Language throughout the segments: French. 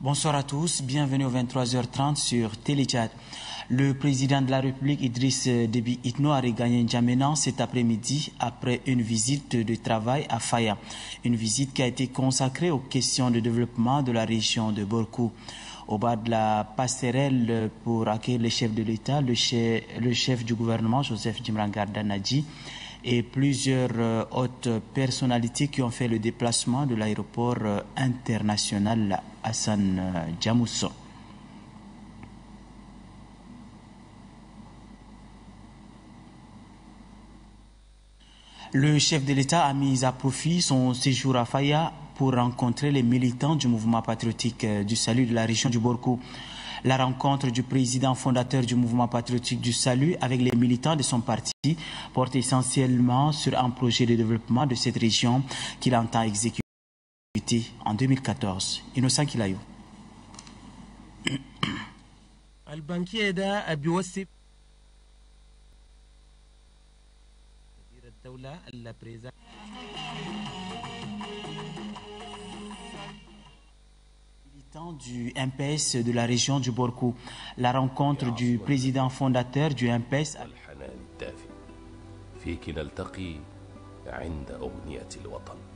Bonsoir à tous, bienvenue au 23h30 sur Téléchat. Le président de la République, Idriss Déby Itno, a regagné N'Djamena cet après-midi après une visite de travail à Faya. Une visite qui a été consacrée aux questions de développement de la région de Borkou. Au bas de la passerelle pour accueillir le chef de l'État, le chef, du gouvernement, Joseph Djimrangar Danadji, et plusieurs hautes personnalités qui ont fait le déplacement de l'aéroport international Djamousso. Le chef de l'État a mis à profit son séjour à Faya pour rencontrer les militants du mouvement patriotique du salut de la région du Borkou. La rencontre du président fondateur du mouvement patriotique du salut avec les militants de son parti porte essentiellement sur un projet de développement de cette région qu'il entend exécuter en 2014. Innocent Kilayo. du MPS de la région du Borkou. La rencontre du président fondateur du MPS فيك نلتقي عند أغنية الوطن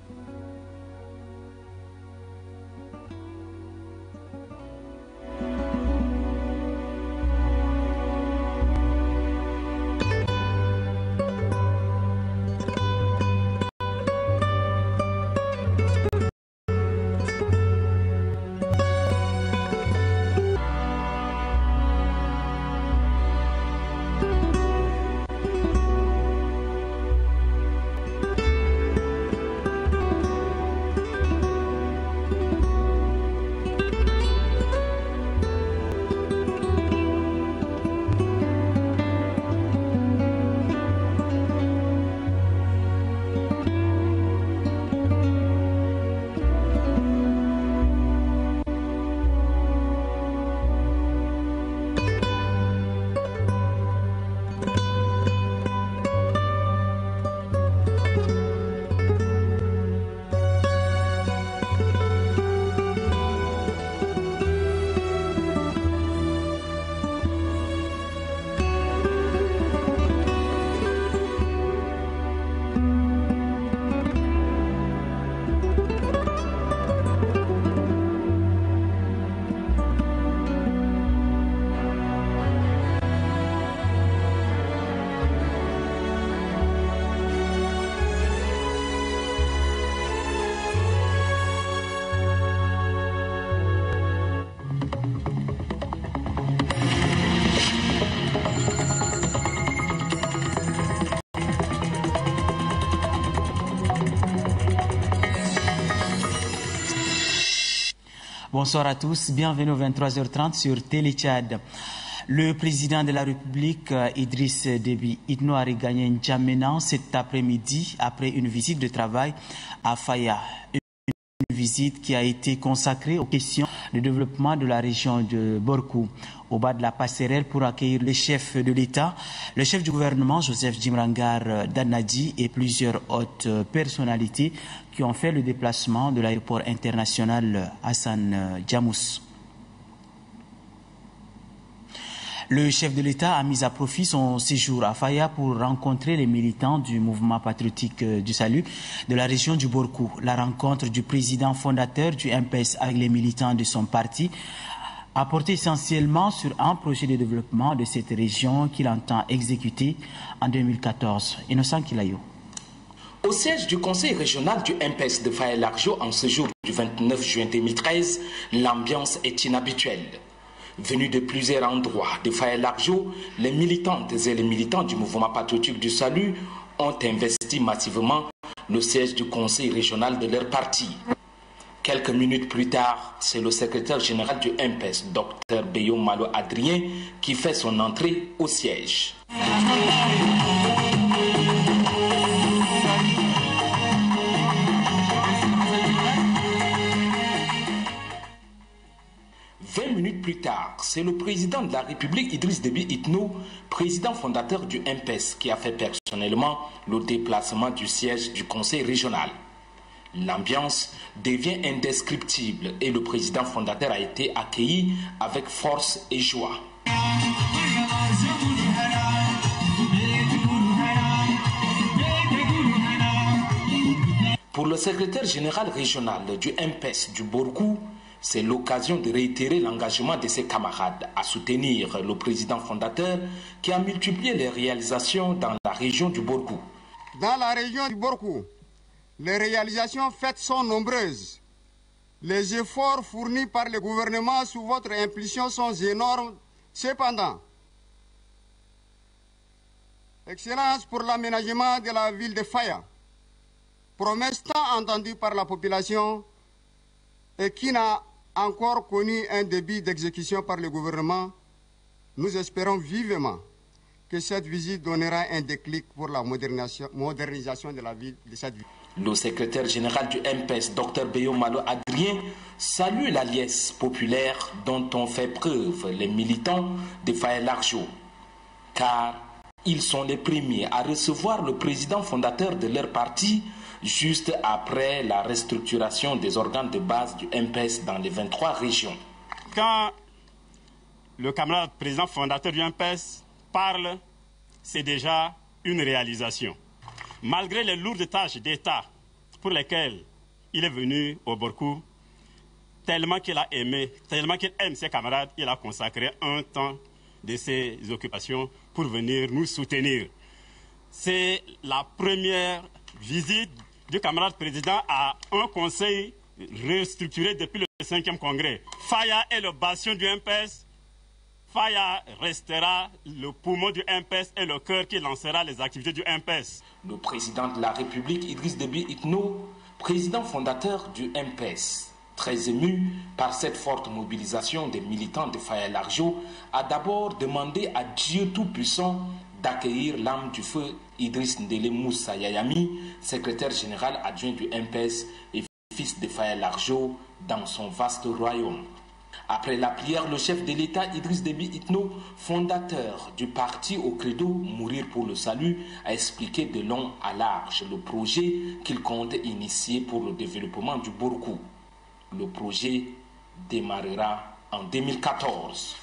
Bonsoir à tous, bienvenue au 23h30 sur Téléchad. Le président de la République, Idriss Déby Itno, a regagné N'Djamena cet après-midi après une visite de travail à Faya. Une visite qui a été consacrée aux questions de développement de la région de Borkou. Au bas de la passerelle pour accueillir le chef de l'État, le chef du gouvernement, Joseph Djimrangar Danadi, et plusieurs hautes personnalités qui ont fait le déplacement de l'aéroport international Hassan Djamous. Le chef de l'État a mis à profit son séjour à Faya pour rencontrer les militants du mouvement patriotique du salut de la région du Borkou. La rencontre du président fondateur du MPS avec les militants de son parti a porté essentiellement sur un projet de développement de cette région qu'il entend exécuter en 2014. Innocent Kilayo. Au siège du conseil régional du MPS de Faya-Largeau en ce jour du 29 juin 2013, l'ambiance est inhabituelle. Venus de plusieurs endroits de Faya-Largeau, les militantes et les militants du mouvement patriotique du salut ont investi massivement le siège du conseil régional de leur parti. Quelques minutes plus tard, c'est le secrétaire général du MPS, Dr Beyo Malo Adrien, qui fait son entrée au siège. 20 minutes plus tard, c'est le président de la République, Idriss Déby Itno, président fondateur du MPS, qui a fait personnellement le déplacement du siège du conseil régional. L'ambiance devient indescriptible et le président fondateur a été accueilli avec force et joie. Pour le secrétaire général régional du MPS du Borgou, c'est l'occasion de réitérer l'engagement de ses camarades à soutenir le président fondateur qui a multiplié les réalisations dans la région du Borgou. Dans la région du Borgou, les réalisations faites sont nombreuses. Les efforts fournis par le gouvernement sous votre impulsion sont énormes. Cependant, Excellence pour l'aménagement de la ville de Faya, promesse tant entendue par la population et qui n'a encore connu un débit d'exécution par le gouvernement, nous espérons vivement que cette visite donnera un déclic pour la modernisation de la ville de cette ville. Le secrétaire général du MPS, Dr Beyo Malo Adrien, salue la populaire dont ont fait preuve les militants de Faye Larjo, car ils sont les premiers à recevoir le président fondateur de leur parti juste après la restructuration des organes de base du MPS dans les 23 régions. Quand le camarade président fondateur du MPS parle, c'est déjà une réalisation. Malgré les lourdes tâches d'État pour lesquelles il est venu au Borkou, tellement qu'il a aimé, tellement qu'il aime ses camarades, il a consacré un temps de ses occupations pour venir nous soutenir. C'est la première visite du camarade président à un conseil restructuré depuis le 5e congrès. Faya est le bastion du MPS. Faya restera le poumon du MPS et le cœur qui lancera les activités du MPS. Le président de la République, Idriss Déby Itno, président fondateur du MPS, très ému par cette forte mobilisation des militants de Faya Larjo, a d'abord demandé à Dieu Tout-Puissant d'accueillir l'âme du feu Idriss Ndele Moussa Yayami, secrétaire général adjoint du MPS et fils de Faya Larjo, dans son vaste royaume. Après la prière, le chef de l'État Idriss Déby Itno, fondateur du parti au credo Mourir pour le salut, a expliqué de long à large le projet qu'il compte initier pour le développement du Bourkou. Le projet démarrera en 2014.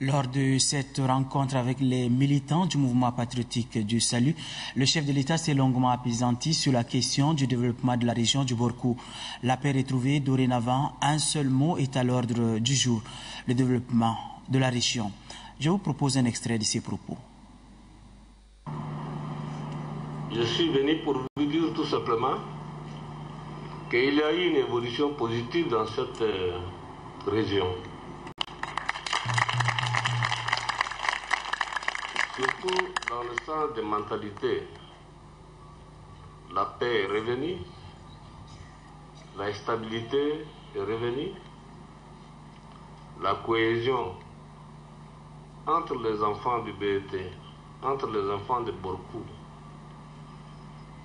Lors de cette rencontre avec les militants du mouvement patriotique du salut, le chef de l'État s'est longuement apaisanti sur la question du développement de la région du Borkou. La paix retrouvée dorénavant, un seul mot est à l'ordre du jour, le développement de la région. Je vous propose un extrait de ces propos. Je suis venu pour vous dire tout simplement qu'il y a eu une évolution positive dans cette euh, région. Dans le sens des mentalités. La paix est revenue, la stabilité est revenue, la cohésion entre les enfants du BET, entre les enfants de Borkou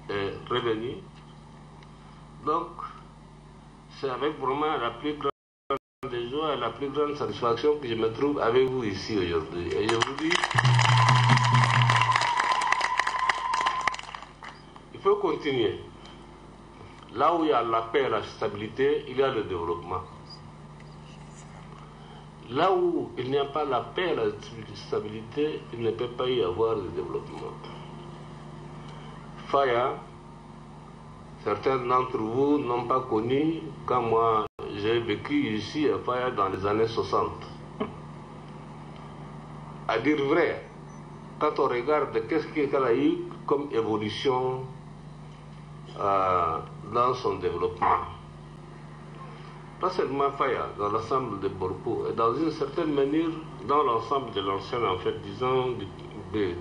est revenue. Donc, c'est avec vraiment la plus grande et la plus grande satisfaction que je me trouve avec vous ici aujourd'hui. Et je vous dis, il faut continuer. Là où il y a la paix et la stabilité, il y a le développement. Là où il n'y a pas la paix et la stabilité, il ne peut pas y avoir de développement. Faya, certains d'entre vous n'ont pas connu quand moi j'ai vécu ici à Faya dans les années 60. À dire vrai, quand on regarde qu'est-ce qu'il a eu comme évolution euh, dans son développement, pas seulement Faya, dans l'ensemble de Borpo, et dans une certaine manière dans l'ensemble de l'ancien, en fait, disons, du BET.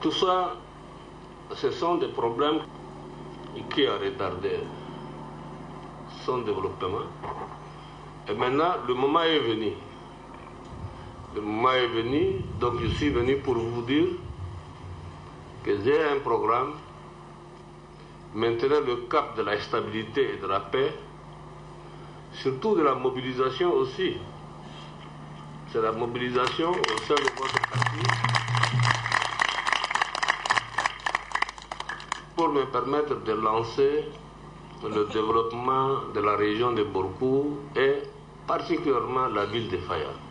Tout ça, ce sont des problèmes qui ont retardé son développement. Et maintenant, le moment est venu. Le moment est venu, donc je suis venu pour vous dire que j'ai un programme maintenant le cap de la stabilité et de la paix, surtout de la mobilisation aussi. C'est la mobilisation au sein de votre parti pour me permettre de lancer le développement de la région de Borkou et particulièrement la ville de Faya.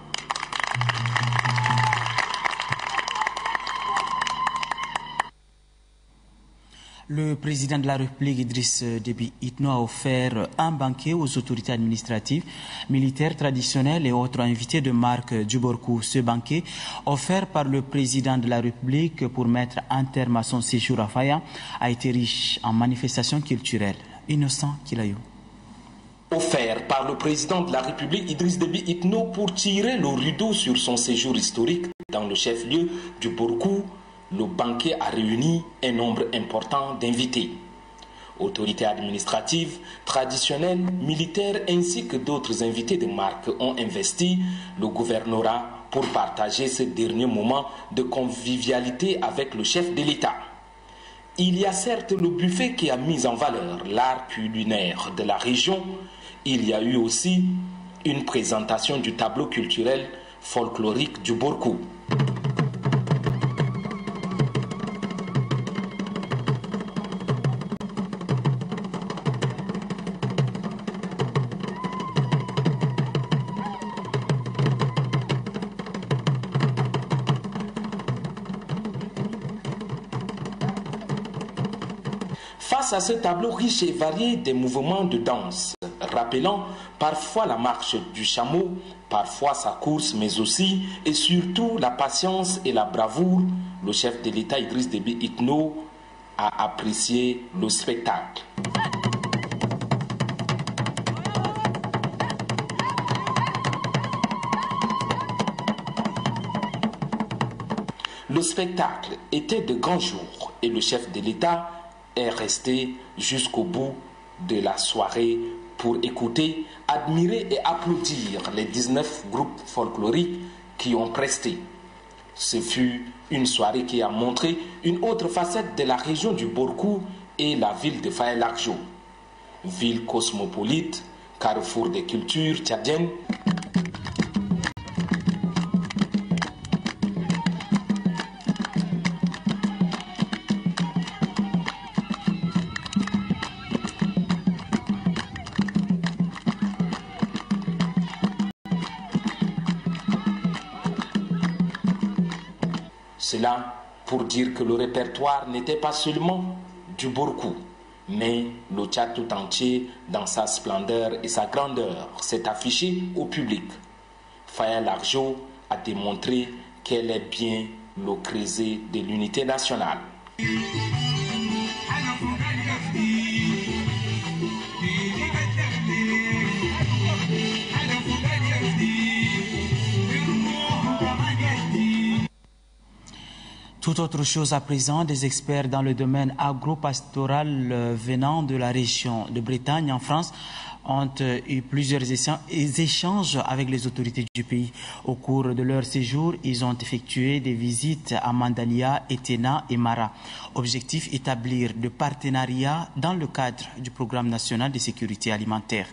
Le président de la République, Idriss Déby Itno, a offert un banquet aux autorités administratives, militaires traditionnelles et autres invités de marque Djuborkou. Ce banquet, offert par le président de la République pour mettre un terme à son séjour à Faya, a été riche en manifestations culturelles. Innocent Kilayou offert par le président de la République Idriss Déby Itno pour tirer le rideau sur son séjour historique dans le chef-lieu du Borkou, le banquet a réuni un nombre important d'invités. Autorités administratives, traditionnelles, militaires ainsi que d'autres invités de marque ont investi le gouvernorat pour partager ce dernier moment de convivialité avec le chef de l'État. Il y a certes le buffet qui a mis en valeur l'art culinaire de la région. Il y a eu aussi une présentation du tableau culturel folklorique du Borkou. À ce tableau riche et varié des mouvements de danse, rappelant parfois la marche du chameau, parfois sa course, mais aussi et surtout la patience et la bravoure, le chef de l'État Idriss Déby Itno a apprécié le spectacle. Le spectacle était de grand jour et le chef de l'État est resté jusqu'au bout de la soirée pour écouter, admirer et applaudir les 19 groupes folkloriques qui ont presté. Ce fut une soirée qui a montré une autre facette de la région du Borkou et la ville de Faye-Largeau. Ville cosmopolite, carrefour des cultures tchadiennes. Pour dire que le répertoire n'était pas seulement du Borkou, mais le Tchad tout entier, dans sa splendeur et sa grandeur, s'est affiché au public. Faya Largeau a démontré qu'elle est bien le creuset de l'unité nationale. Tout autre chose à présent, des experts dans le domaine agro-pastoral euh, venant de la région de Bretagne en France ont euh, eu plusieurs échanges avec les autorités du pays. Au cours de leur séjour, ils ont effectué des visites à Mandalia, Etena et Mara. Objectif établir de partenariats dans le cadre du programme national de sécurité alimentaire.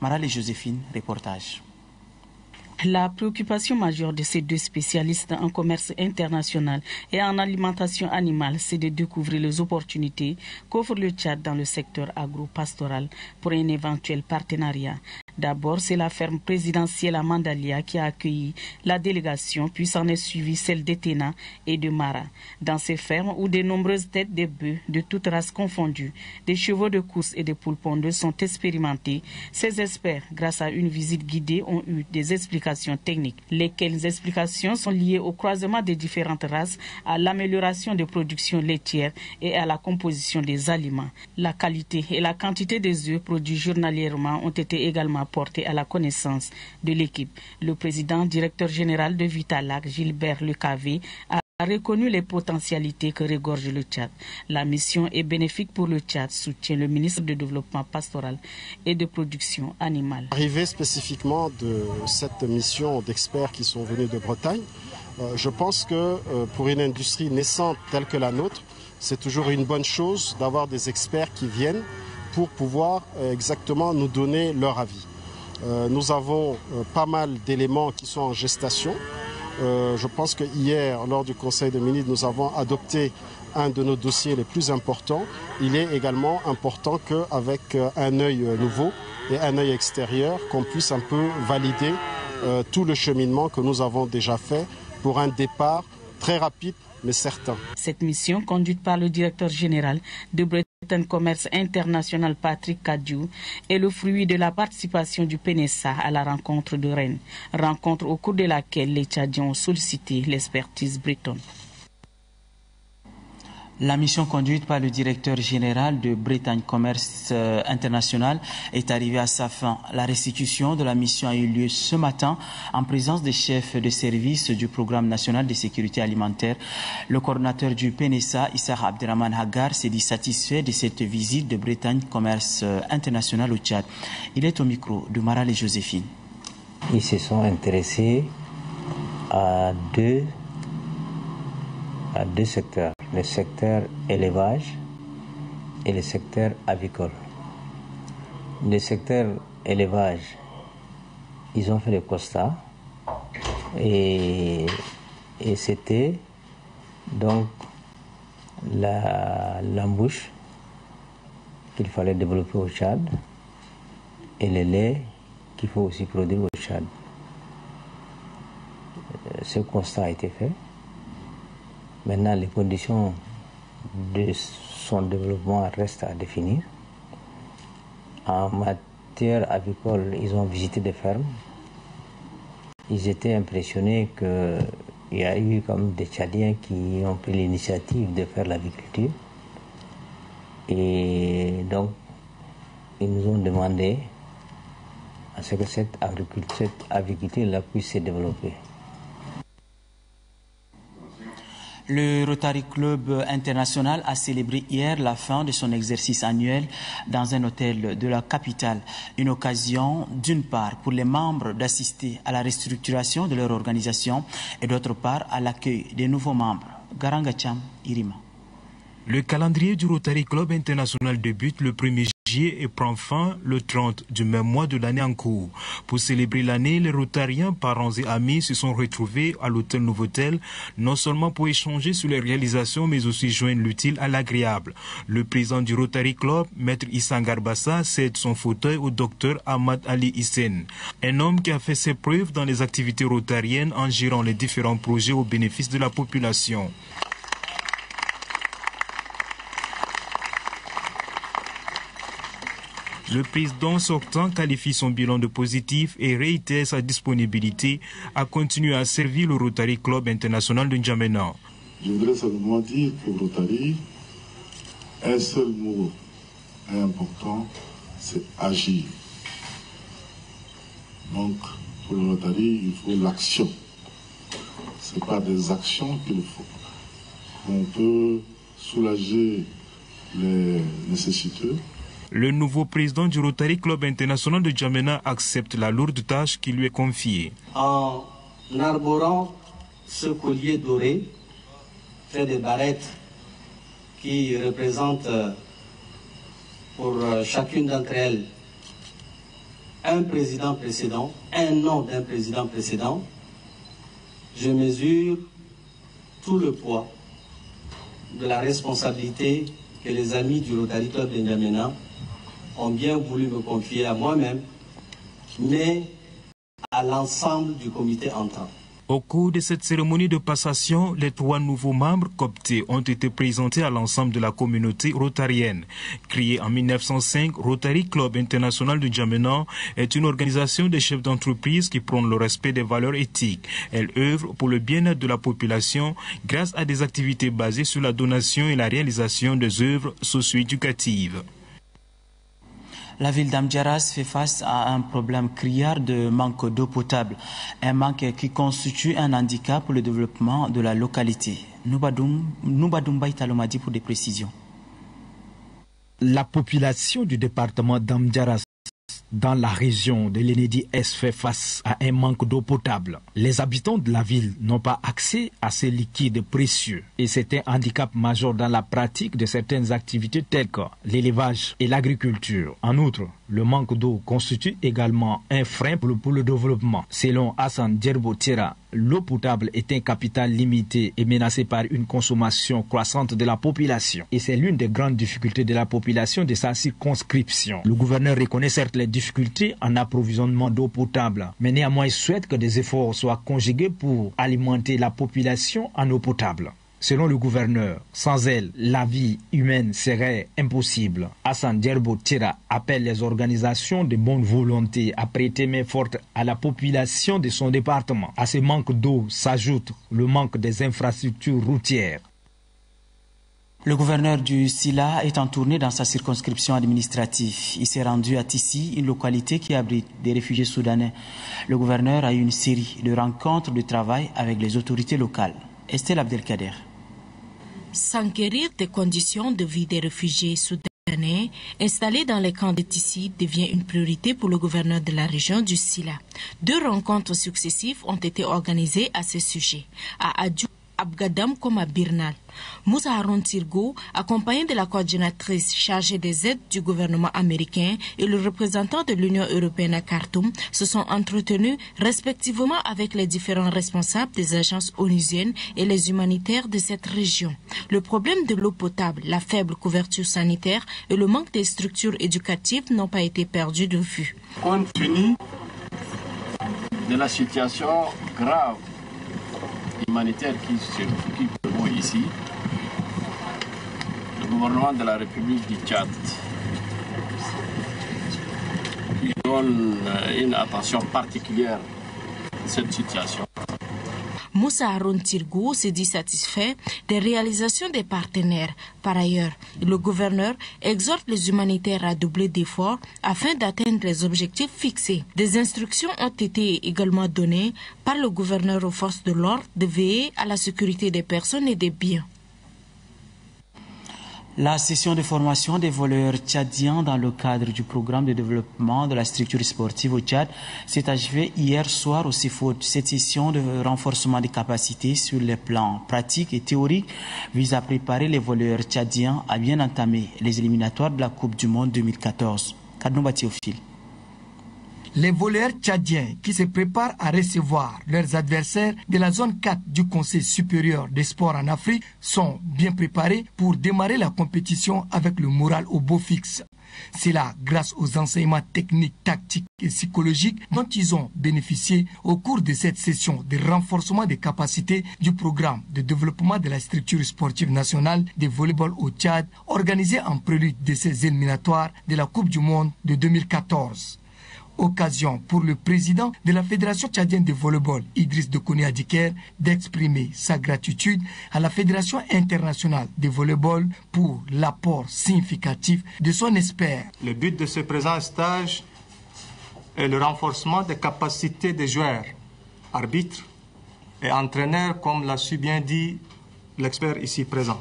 Mara et Joséphine, reportage. La préoccupation majeure de ces deux spécialistes en commerce international et en alimentation animale, c'est de découvrir les opportunités qu'offre le Tchad dans le secteur agro-pastoral pour un éventuel partenariat. D'abord, c'est la ferme présidentielle à Mandalia qui a accueilli la délégation, puis s'en est suivi celle d'Etena et de Mara. Dans ces fermes où de nombreuses têtes de bœufs de toutes races confondues, des chevaux de course et des poules pondeuses sont expérimentés, ces experts, grâce à une visite guidée, ont eu des explications techniques. Lesquelles explications sont liées au croisement des différentes races, à l'amélioration des productions laitières et à la composition des aliments. La qualité et la quantité des œufs produits journalièrement ont été également porté à la connaissance de l'équipe. Le président directeur général de Vitalac, Gilbert Lecavé, a reconnu les potentialités que regorge le Tchad. La mission est bénéfique pour le Tchad, soutient le ministre du Développement pastoral et de production animale. Arrivé spécifiquement de cette mission d'experts qui sont venus de Bretagne, je pense que pour une industrie naissante telle que la nôtre, c'est toujours une bonne chose d'avoir des experts qui viennent pour pouvoir exactement nous donner leur avis. nous avons pas mal d'éléments qui sont en gestation. Je pense que hier, lors du Conseil des ministres, nous avons adopté un de nos dossiers les plus importants. Il est également important qu'avec un œil nouveau et un œil extérieur, qu'on puisse un peu valider tout le cheminement que nous avons déjà fait pour un départ très rapide mais certain. Cette mission, conduite par le directeur général de Breton Commerce International Patrick Cadieu, est le fruit de la participation du PNSA à la rencontre de Rennes, rencontre au cours de laquelle les Tchadiens ont sollicité l'expertise bretonne. La mission conduite par le directeur général de Bretagne Commerce International est arrivée à sa fin. La restitution de la mission a eu lieu ce matin en présence des chefs de service du Programme national de sécurité alimentaire. Le coordinateur du PNSA, Issa Abderrahman Hagar, s'est dit satisfait de cette visite de Bretagne Commerce International au Tchad. Il est au micro de Maral et Joséphine. Ils se sont intéressés à deux à deux secteurs, le secteur élevage et le secteur avicole. Le secteur élevage, ils ont fait le constat et, et c'était donc l'embouche qu'il fallait développer au Tchad et le lait qu'il faut aussi produire au Tchad. Ce constat a été fait. Maintenant, les conditions de son développement restent à définir. En matière avicole, ils ont visité des fermes. Ils étaient impressionnés qu'il y a eu comme des Tchadiens qui ont pris l'initiative de faire l'agriculture. Et donc, ils nous ont demandé à ce que cette agriculture, cette agriculture-là puisse se développer. Le Rotary Club International a célébré hier la fin de son exercice annuel dans un hôtel de la capitale. Une occasion, d'une part, pour les membres d'assister à la restructuration de leur organisation et d'autre part, à l'accueil des nouveaux membres. Garangacham Irima. Le calendrier du Rotary Club International débute le 1er et prend fin le 30 du même mois de l'année en cours. Pour célébrer l'année, les Rotariens, parents et amis se sont retrouvés à l'hôtel Nouveautel, non seulement pour échanger sur les réalisations, mais aussi joindre l'utile à l'agréable. Le président du Rotary Club, Maître Issang Garbassa, cède son fauteuil au docteur Ahmad Ali Hissène, un homme qui a fait ses preuves dans les activités rotariennes en gérant les différents projets au bénéfice de la population. Le président sortant qualifie son bilan de positif et réitère sa disponibilité à continuer à servir le Rotary Club International de N'Djamena. Je voudrais seulement dire pour Rotary, un seul mot est important, c'est agir. Donc, pour le Rotary, il faut l'action. Ce n'est pas des actions qu'il faut. On peut soulager les nécessiteux, le nouveau président du Rotary Club International de Djamena accepte la lourde tâche qui lui est confiée. En arborant ce collier doré, fait des barrettes qui représentent pour chacune d'entre elles un président précédent, un nom d'un président précédent, je mesure tout le poids de la responsabilité que les amis du Rotary Club de N'Djamena ont bien voulu me confier à moi-même, mais à l'ensemble du comité entrant. Au cours de cette cérémonie de passation, les trois nouveaux membres coptés ont été présentés à l'ensemble de la communauté rotarienne. Créée en 1905, Rotary Club International de Djamena est une organisation de chefs d'entreprise qui prône le respect des valeurs éthiques. Elle œuvre pour le bien-être de la population grâce à des activités basées sur la donation et la réalisation des œuvres socio-éducatives. La ville d'Amdjaras fait face à un problème criard de manque d'eau potable, un manque qui constitue un handicap pour le développement de la localité. Noubadoum Baïtalomadi pour des précisions. La population du département d'Amdjaras dans la région de l'Enedi-Est fait face à un manque d'eau potable. Les habitants de la ville n'ont pas accès à ces liquides précieux et c'est un handicap majeur dans la pratique de certaines activités telles que l'élevage et l'agriculture. En outre, le manque d'eau constitue également un frein pour le, développement. Selon Hassan Djerbo l'eau potable est un capital limité et menacé par une consommation croissante de la population. Et c'est l'une des grandes difficultés de la population de sa circonscription. Le gouverneur reconnaît certes les difficultés en approvisionnement d'eau potable, mais néanmoins il souhaite que des efforts soient conjugués pour alimenter la population en eau potable. Selon le gouverneur, sans elle, la vie humaine serait impossible. Hassan Djerbo Tira appelle les organisations de bonne volonté à prêter main forte à la population de son département. À ce manque d'eau s'ajoute le manque des infrastructures routières. Le gouverneur du Silla est en tournée dans sa circonscription administrative. Il s'est rendu à Tissi, une localité qui abrite des réfugiés soudanais. Le gouverneur a eu une série de rencontres de travail avec les autorités locales. Estelle Abdelkader. S'enquérir des conditions de vie des réfugiés soudanais installés dans les camps de Tissi devient une priorité pour le gouverneur de la région du Silla. Deux rencontres successives ont été organisées à ce sujet, Abgadam comme à Birnal. Moussa Haron Tirgo, accompagné de la coordinatrice chargée des aides du gouvernement américain et le représentant de l'Union européenne à Khartoum, se sont entretenus respectivement avec les différents responsables des agences onusiennes et les humanitaires de cette région. Le problème de l'eau potable, la faible couverture sanitaire et le manque de structures éducatives n'ont pas été perdus de vue. Compte tenu de la situation grave humanitaire qui, qui prévaut ici, le gouvernement de la République du Tchad donne une attention particulière à cette situation. Moussa Haroun Tirgou se dit satisfait des réalisations des partenaires. Par ailleurs, le gouverneur exhorte les humanitaires à doubler d'efforts afin d'atteindre les objectifs fixés. Des instructions ont été également données par le gouverneur aux forces de l'ordre de veiller à la sécurité des personnes et des biens. La session de formation des voleurs tchadiens dans le cadre du programme de développement de la structure sportive au Tchad s'est achevée hier soir au CIFOT. Cette session de renforcement des capacités sur les plans pratiques et théoriques vise à préparer les voleurs tchadiens à bien entamer les éliminatoires de la Coupe du Monde 2014. au fil les voleurs tchadiens qui se préparent à recevoir leurs adversaires de la zone 4 du Conseil supérieur des sports en Afrique sont bien préparés pour démarrer la compétition avec le moral au beau fixe. C'est là grâce aux enseignements techniques, tactiques et psychologiques dont ils ont bénéficié au cours de cette session de renforcement des capacités du programme de développement de la structure sportive nationale de volleyball au Tchad, organisé en prélude de ces éliminatoires de la Coupe du Monde de 2014 occasion pour le président de la Fédération tchadienne de volleyball, Idriss Dekoni Adiker, d'exprimer sa gratitude à la Fédération internationale de volleyball pour l'apport significatif de son expert. Le but de ce présent stage est le renforcement des capacités des joueurs, arbitres et entraîneurs, comme l'a su bien dit l'expert ici présent.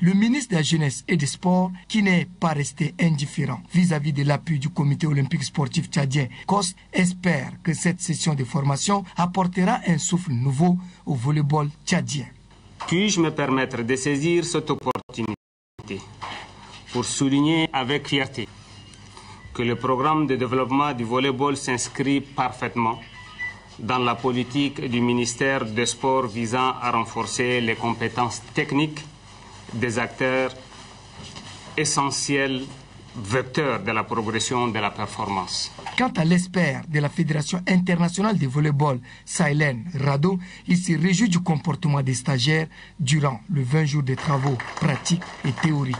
Le ministre de la Jeunesse et des Sports, qui n'est pas resté indifférent vis-à-vis de l'appui du comité olympique sportif tchadien, COS, espère que cette session de formation apportera un souffle nouveau au volleyball tchadien. Puis-je me permettre de saisir cette opportunité pour souligner avec fierté que le programme de développement du volleyball s'inscrit parfaitement dans la politique du ministère des Sports visant à renforcer les compétences techniques des acteurs essentiels vecteurs de la progression de la performance. Quant à l'expert de la Fédération internationale de volleyball, Sailen Rado, il se réjouit du comportement des stagiaires durant le 20 jours de travaux pratiques et théoriques.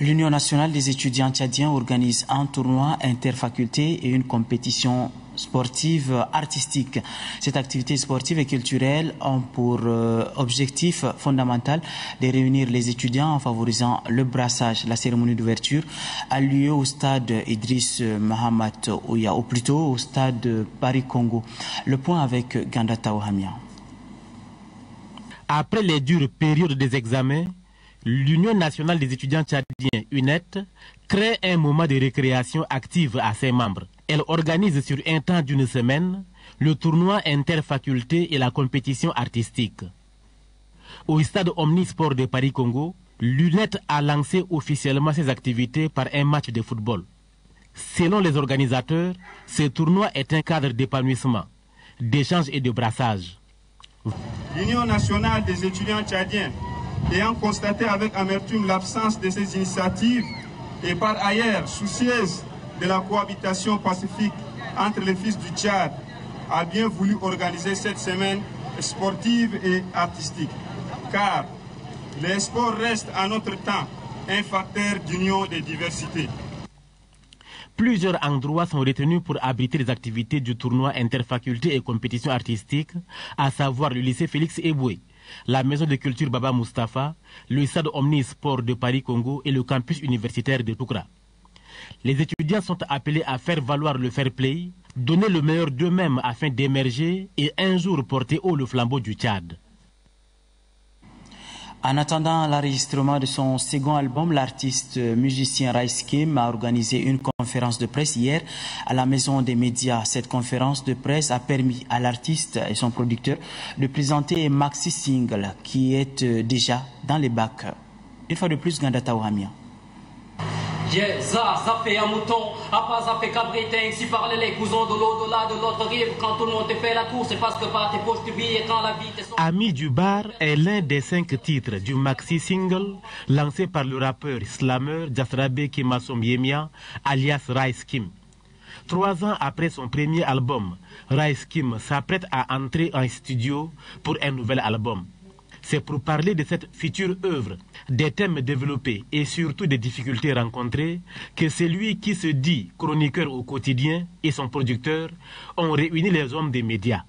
L'Union nationale des étudiants tchadiens organise un tournoi interfaculté et une compétition sportive artistique. Cette activité sportive et culturelle ont pour euh, objectif fondamental de réunir les étudiants en favorisant le brassage. La cérémonie d'ouverture a lieu au stade Idriss Mohamed Ouya, ou plutôt au stade Paris-Congo. Le point avec Gandata Ohamia. Après les dures périodes des examens, l'Union nationale des étudiants tchadiens, UNET, crée un moment de récréation active à ses membres. Elle organise sur un temps d'une semaine le tournoi interfaculté et la compétition artistique. Au stade Omnisport de Paris-Congo, l'UNET a lancé officiellement ses activités par un match de football. Selon les organisateurs, ce tournoi est un cadre d'épanouissement, d'échange et de brassage. L'Union nationale des étudiants tchadiens, ayant constaté avec amertume l'absence de ces initiatives et par ailleurs soucieuse de la cohabitation pacifique entre les fils du Tchad, a bien voulu organiser cette semaine sportive et artistique. Car les sports restent à notre temps un facteur d'union et de diversité. Plusieurs endroits sont retenus pour abriter les activités du tournoi interfaculté et compétition artistique, à savoir le lycée Félix Eboué, la maison de culture Baba Mustafa, le stade Omnisport de Paris-Congo et le campus universitaire de Toukra. Les étudiants sont appelés à faire valoir le fair play, donner le meilleur d'eux-mêmes afin d'émerger et un jour porter haut le flambeau du Tchad. En attendant l'enregistrement de son second album, l'artiste musicien Rice Kim a organisé une conférence de presse hier à la Maison des médias. Cette conférence de presse a permis à l'artiste et son producteur de présenter maxi single qui est euh, déjà dans les bacs. Une fois de plus, Gandata Ouhamia. Ami du bar est l'un des cinq titres du maxi single lancé par le rappeur slammer Jasrabe Kimasom Yemia, alias Rice Kim. Trois ans après son premier album, Rice Kim s'apprête à entrer en studio pour un nouvel album. C'est pour parler de cette future œuvre, des thèmes développés et surtout des difficultés rencontrées que celui qui se dit chroniqueur au quotidien et son producteur ont réuni les hommes des médias.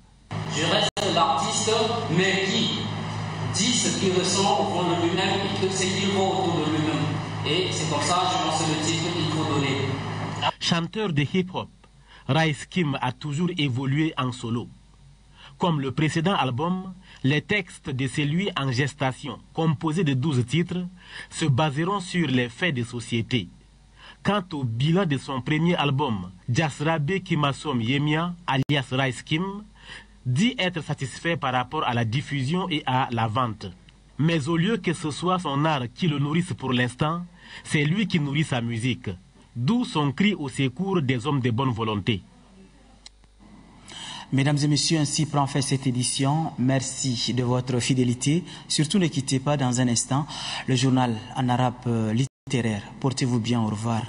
Je reste l'artiste, mais qui dit ce qu'il ressent au fond de lui-même et ce qu'il voit autour de lui-même. Et c'est comme ça, je pense, le titre qu'il faut donner. Chanteur de hip-hop, Rice Kim a toujours évolué en solo. Comme le précédent album, les textes de celui en gestation, composé de 12 titres, se baseront sur les faits de société. Quant au bilan de son premier album, Jasrabe Kimasom Yemia, alias Rice Kim, dit être satisfait par rapport à la diffusion et à la vente. Mais au lieu que ce soit son art qui le nourrisse pour l'instant, c'est lui qui nourrit sa musique. D'où son cri au secours des hommes de bonne volonté. Mesdames et messieurs, ainsi prend fait cette édition. Merci de votre fidélité. Surtout ne quittez pas dans un instant le journal en arabe littéraire. Portez-vous bien, au revoir.